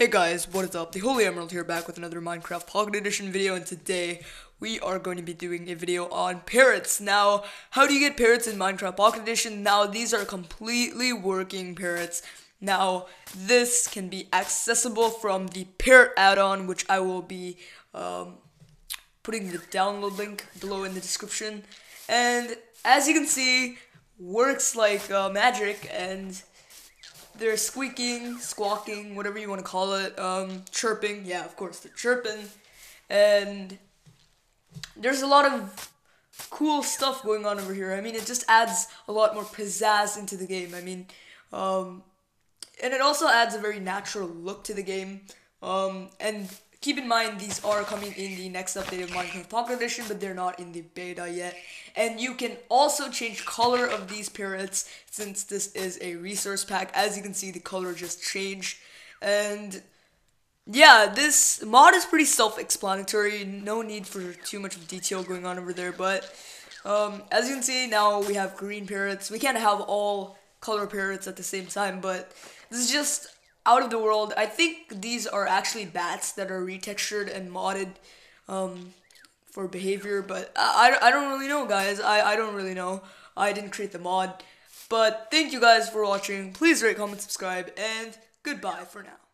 Hey guys, what is up? The Holy Emerald here back with another Minecraft Pocket Edition video and today we are going to be doing a video on parrots. Now, how do you get parrots in Minecraft Pocket Edition? Now, these are completely working parrots. Now, this can be accessible from the parrot add-on which I will be um, putting the download link below in the description. And as you can see, works like uh, magic and they're squeaking, squawking, whatever you want to call it, um, chirping. Yeah, of course, they're chirping. And there's a lot of cool stuff going on over here. I mean, it just adds a lot more pizzazz into the game. I mean, um, and it also adds a very natural look to the game. Um, and Keep in mind, these are coming in the next update of Minecraft Pocket Edition, but they're not in the beta yet. And you can also change color of these parrots, since this is a resource pack. As you can see, the color just changed. And yeah, this mod is pretty self-explanatory. No need for too much detail going on over there, but um, as you can see, now we have green parrots. We can't have all color parrots at the same time, but this is just out of the world. I think these are actually bats that are retextured and modded um, for behavior, but I, I, I don't really know, guys. I, I don't really know. I didn't create the mod. But thank you guys for watching. Please rate, comment, subscribe, and goodbye for now.